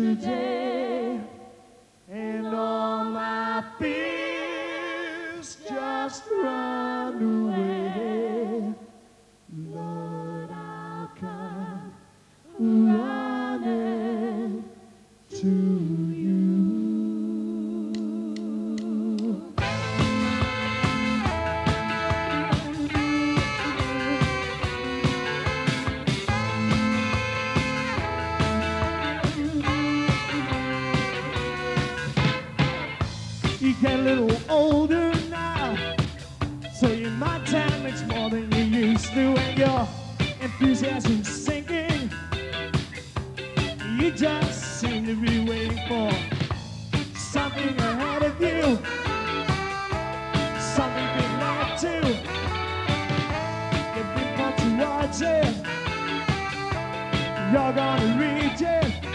today, and all my fears just run away. Lord, I'll come running to just seem to be waiting for something ahead of you, something big led to. If you come towards it, you're gonna reach it.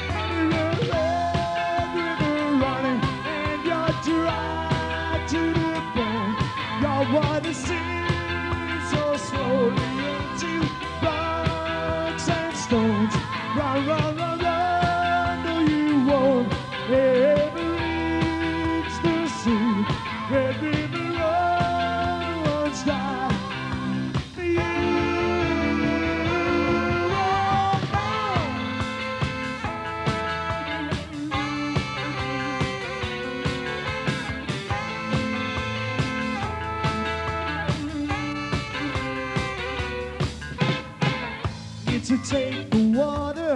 To take the water,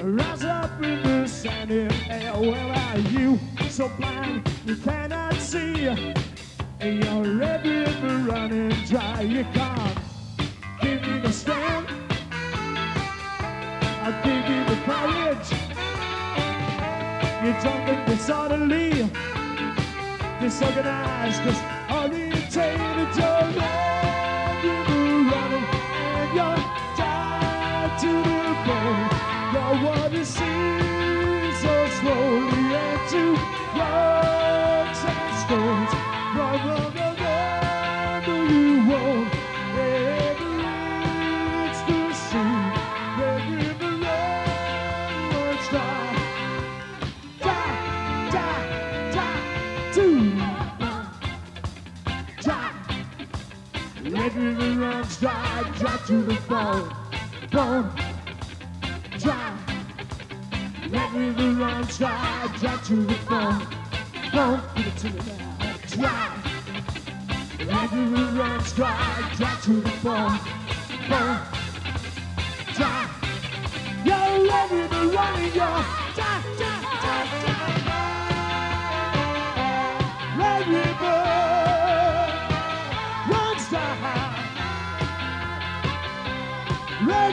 rise up in the sandy air. Where are you so blind you cannot see? And your red river running dry, you can't give me the strength. I'll give you the courage. You don't think disorderly, disorganized, disorientated. Your red river running and you're Red river runs dry, dry to the bone, bone, dry. Red river runs dry, dry to the bone, bone. Give it to me now, dry. Red river runs dry, dry to the bone, bone, dry. Your red river running, your dry, dry, dry, dry.